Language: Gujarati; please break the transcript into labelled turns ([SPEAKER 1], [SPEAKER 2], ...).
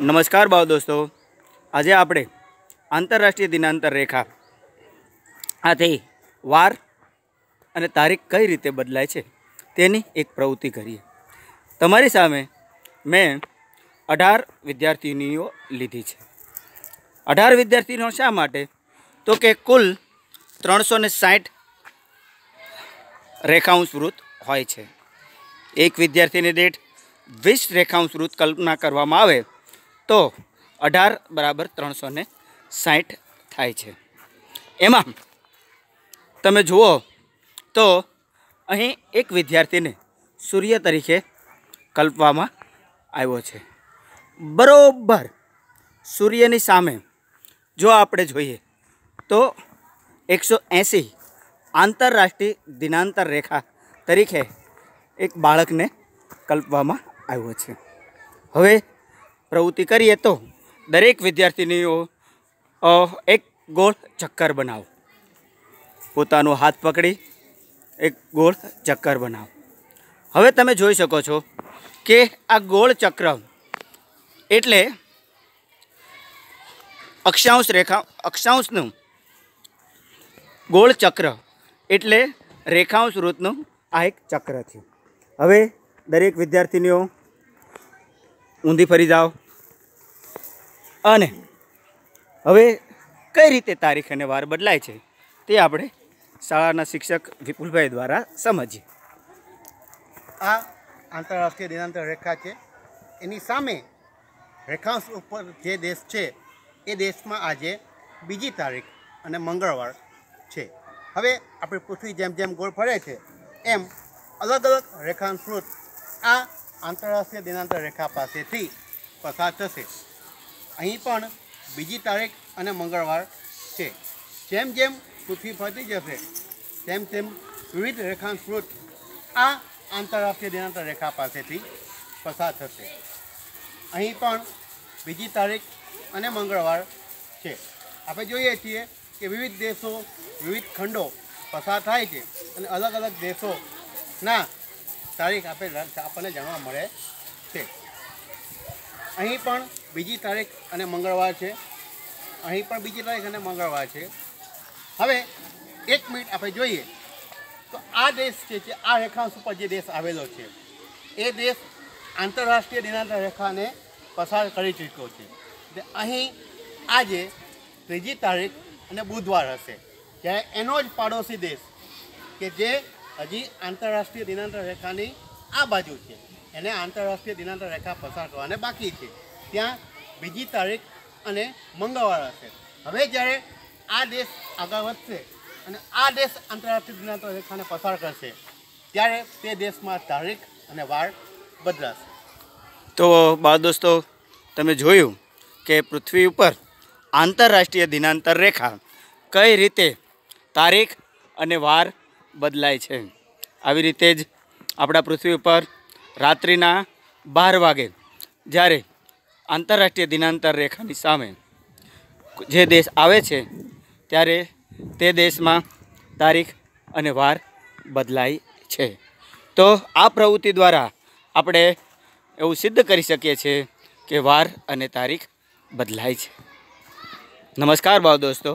[SPEAKER 1] નમસ્કાર બાવ દોસ્તો. આજે આપણે આંતરરાષ્ટ્રીય દિનાંતર રેખા આથી વાર અને તારીખ કઈ રીતે બદલાય છે તેની એક પ્રવૃત્તિ કરીએ. તમારી સામે મેં અઢાર વિદ્યાર્થીનીઓ લીધી છે. અઢાર વિદ્યાર્થીનીઓ શા માટે? તો કે કુલ ત્રણસો ને સાઠ રેખાંશ વૃત્ત હોય છે. એક વિદ્યાર્થીની દીઠ વીસ રેખાંશ વૃત્ત કલ્પના કરવામાં આવે તો અઢાર બરાબર ત્રણસો ને સાઠ થાય છે. એમાં તમે જુઓ તો અહીં એક વિદ્યાર્થીને સૂર્ય તરીકે કલ્પવામાં આવ્યો છે. બરોબર સૂર્યની સામે જો આપણે જોઈએ તો એકસો એંસી આંતરરાષ્ટ્રીય દિનાંતર રેખા તરીકે એક બાળકને કલ્પવામાં આવ્યો છે. હવે પ્રવૃત્તિ કરીએ તો દરેક વિદ્યાર્થીનીઓ એક ગોળ ચક્કર બનાવો. પોતાનો હાથ પકડી, એક ગોળ ચક્કર બનાવો. હવે તમે જોઈ શકો છો કે આ ગોળ ચક્ર એટલે અક્ષાંશ રેખા, અક્ષાંશનું ગોળ ચક્ર એટલે રેખાંશ વૃત્તનું આ એક ચક્ર થયું હવે દરેક વિદ્યાર્થીનીઓ ઊંધી ફરી જાઓ. અને હવે કઈ રીતે તારીખ અને વાર બદલાય છે તે આપણે શાળાના શિક્ષક વિપુલભાઈ દ્વારા સમજીએ.
[SPEAKER 2] આ આંતરરાષ્ટ્રીય દિનાંતર રેખા છે. એની સામે રેખાંશ ઉપર જે દેશ છે, એ દેશમાં આજે બીજી તારીખ અને મંગળવાર છે. હવે આપણી પૃથ્વી જેમ જેમ ગોળ ફરે છે, એમ અલગ અલગ રેખાંશ આ આંતરરાષ્ટ્રીય દિનાંતર રેખા પાસેથી પસાર થશે. અહીં પણ બીજી તારીખ અને મંગળવાર છે. જેમ જેમ પૃથ્વી ફરતી જશે, તેમ તેમ વિવિધ રેખાંશ વૃત્ત આ આંતરરાષ્ટ્રીય દિનાંતર રેખા પાસેથી પસાર થશે. અહીં પણ બીજી તારીખ અને મંગળવાર છે. આપણે જોઈએ છીએ કે વિવિધ દેશો, વિવિધ ખંડો પસાર થાય છે અને અલગ અલગ દેશોના તારીખ આપે આપણને જાણવા મળે છે. અહીં પણ બીજી તારીખ અને મંગળવાર છે. અહીં પણ બીજી તારીખ અને મંગળવાર છે. હવે એક મિનિટ આપણે જોઈએ તો આ દેશ જે છે, આ રેખાંશ ઉપર જે દેશ આવેલો છે, એ દેશ આંતરરાષ્ટ્રીય દિનાંતર રેખાને પસાર કરી ચૂક્યો છે. એટલે અહીં આજે ત્રીજી તારીખ અને બુધવાર હશે. જ્યારે એનો જ પાડોશી દેશ કે જે હજી આંતરરાષ્ટ્રીય દિનાંતર રેખાની આ બાજુ છે. એને આંતરરાષ્ટ્રીય દિનાંતર રેખા પસાર કરવાને બાકી છે. ત્યાં બીજી તારીખ અને મંગળવાર હશે. હવે જ્યારે આ દેશ આગળ વધશે અને આ દેશ આંતરરાષ્ટ્રીય દિનાંતર રેખાને પસાર કરશે, ત્યારે તે દેશમાં તારીખ અને વાર બદલાશે.
[SPEAKER 1] તો બાળ દોસ્તો, તમે જોયું કે પૃથ્વી ઉપર આંતરરાષ્ટ્રીય દિનાંતર રેખા કઈ રીતે તારીખ અને વાર બદલાય છે. આવી રીતે જ આપણા પૃથ્વી ઉપર રાત્રિના બાર વાગે જ્યારે આંતરરાષ્ટ્રીય દિનાંતર રેખાની સામે જે દેશ આવે છે, ત્યારે તે દેશમાં તારીખ અને વાર બદલાય છે. તો આ પ્રવૃત્તિ દ્વારા આપણે એવું સિદ્ધ કરી શકીએ છીએ કે વાર અને તારીખ બદલાય છે. નમસ્કાર ભાવ દોસ્તો.